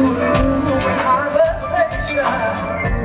conversation